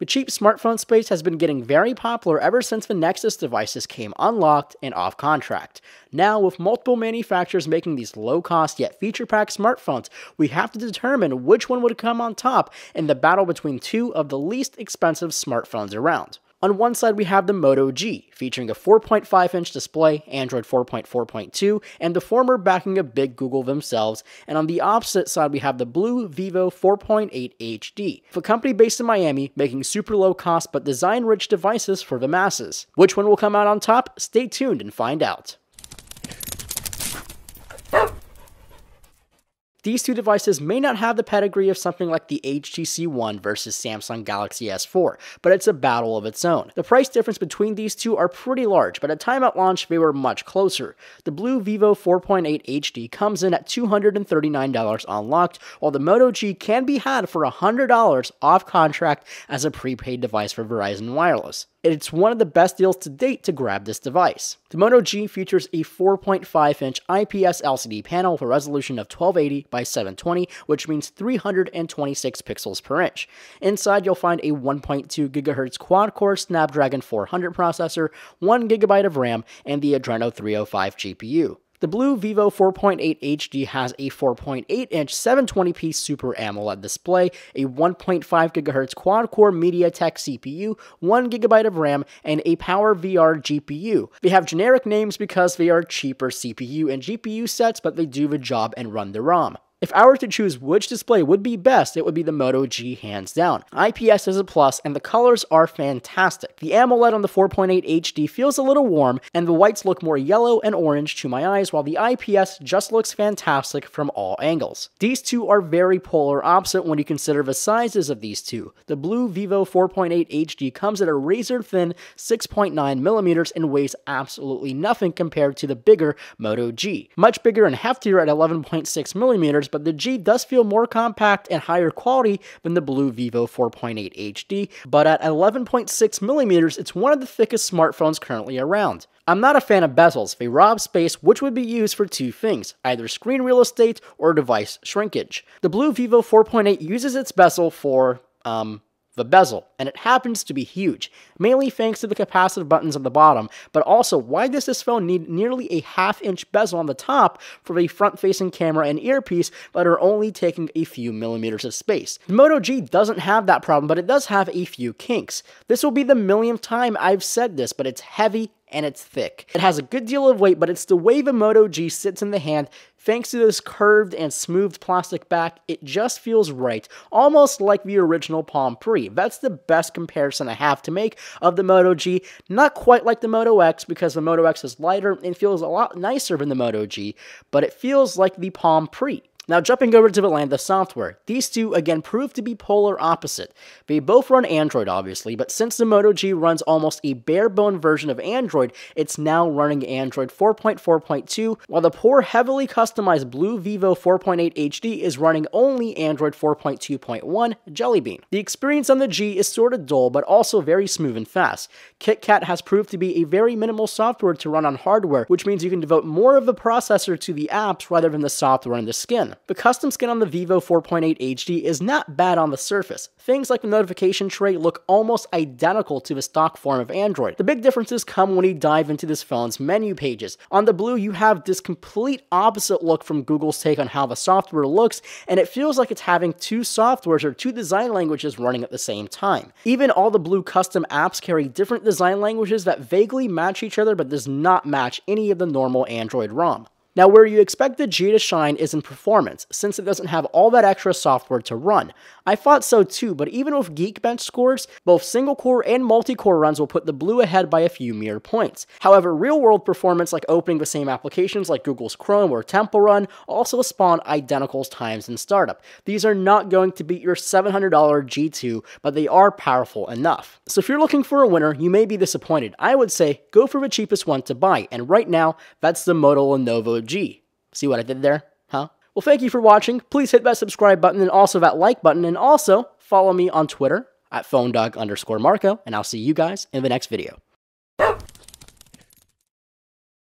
The cheap smartphone space has been getting very popular ever since the Nexus devices came unlocked and off contract. Now, with multiple manufacturers making these low cost yet feature packed smartphones, we have to determine which one would come on top in the battle between two of the least expensive smartphones around. On one side, we have the Moto G, featuring a 4.5 inch display, Android 4.4.2, and the former backing of big Google themselves. And on the opposite side, we have the BLU Vivo 4.8 HD, a company based in Miami making super low cost but design rich devices for the masses. Which one will come out on top? Stay tuned and find out. These two devices may not have the pedigree of something like the HTC One versus Samsung Galaxy S4, but it's a battle of its own. The price difference between these two are pretty large, but at time at launch they were much closer. The BLU Vivo 4.8 HD comes in at $239 unlocked, while the Moto G can be had for $100 off contract as a prepaid device for Verizon Wireless. It's one of the best deals to date to grab this device. The Moto G features a 4.5 inch IPS LCD panel with a resolution of 1280 by 720, which means 326 pixels per inch. Inside, you'll find a 1.2 GHz quad core Snapdragon 400 processor, 1 GB of RAM, and the Adreno 305 GPU. The BLU Vivo 4.8 HD has a 4.8 inch 720p Super AMOLED display, a 1.5 GHz quad core MediaTek CPU, 1 GB of RAM, and a PowerVR GPU. They have generic names because they are cheaper CPU and GPU sets, but they do the job and run the ROM. If I were to choose which display would be best, it would be the Moto G hands down. IPS is a plus and the colors are fantastic. The AMOLED on the 4.8 HD feels a little warm and the whites look more yellow and orange to my eyes while the IPS just looks fantastic from all angles. These two are very polar opposite when you consider the sizes of these two. The BLU Vivo 4.8 HD comes at a razor thin 6.9 millimeters and weighs absolutely nothing compared to the bigger Moto G. Much bigger and heftier at 11.6 millimeters but the G does feel more compact and higher quality than the BLU Vivo 4.8 HD, but at 11.6 millimeters, it's one of the thickest smartphones currently around. I'm not a fan of bezels. They rob space, which would be used for two things, either screen real estate or device shrinkage. The BLU Vivo 4.8 uses its bezel for, um, the bezel, and it happens to be huge, mainly thanks to the capacitive buttons on the bottom, but also why does this phone need nearly a half inch bezel on the top for a front facing camera and earpiece but are only taking a few millimeters of space? The Moto G doesn't have that problem, but it does have a few kinks. This will be the millionth time I've said this, but it's heavy and it's thick. It has a good deal of weight, but it's the way the Moto G sits in the hand. Thanks to this curved and smoothed plastic back, it just feels right, almost like the original Palm Pre. That's the best comparison I have to make of the Moto G. Not quite like the Moto X because the Moto X is lighter and feels a lot nicer than the Moto G, but it feels like the Palm Pre. Now, jumping over to of software, these two again prove to be polar opposite. They both run Android, obviously, but since the Moto G runs almost a bare bone version of Android, it's now running Android 4.4.2, while the poor, heavily customized BLU Vivo 4.8 HD is running only Android 4.2.1 Jelly Bean. The experience on the G is sort of dull, but also very smooth and fast. KitKat has proved to be a very minimal software to run on hardware, which means you can devote more of the processor to the apps rather than the software and the skin. The custom skin on the Vivo 4.8 HD is not bad on the surface. Things like the notification tray look almost identical to the stock form of Android. The big differences come when you dive into this phone's menu pages. On the BLU, you have this complete opposite look from Google's take on how the software looks, and it feels like it's having two softwares or two design languages running at the same time. Even all the BLU custom apps carry different design languages that vaguely match each other but does not match any of the normal Android ROM. Now, where you expect the G to shine is in performance, since it doesn't have all that extra software to run. I thought so too, but even with Geekbench scores, both single core and multi core runs will put the BLU ahead by a few mere points. However, real world performance, like opening the same applications like Google's Chrome or Temple Run, also spawn identical times in startup. These are not going to beat your $700 G2, but they are powerful enough. So if you're looking for a winner, you may be disappointed. I would say go for the cheapest one to buy, and right now, that's the Moto Lenovo G. See what I did there? Huh? Well, thank you for watching. Please hit that subscribe button and also that like button, and also follow me on Twitter at phonedog underscore Marco, and I'll see you guys in the next video.